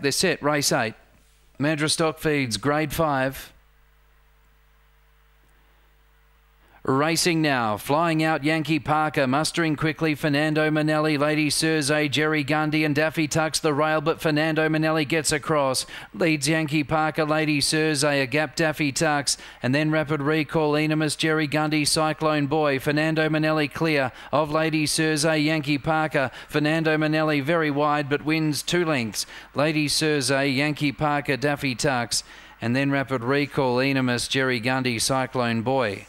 They're set, race eight. Mandurah Stock Feeds, grade five. Racing now, flying out Yankee Parker, mustering quickly Fernando Manelli, Lady Serze, Jerry Gundy and Daffy tucks the rail, but Fernando Manelli gets across. Leads Yankee Parker, Lady Serze, a gap Daffy tucks, and then Rapid Recall, Enemus, Jerry Gundy, Cyclone Boy, Fernando Manelli clear of Lady Serze, Yankee Parker, Fernando Manelli very wide but wins two lengths. Lady Serze, Yankee Parker, Daffy tucks, and then Rapid Recall, Enemus, Jerry Gundy, Cyclone Boy.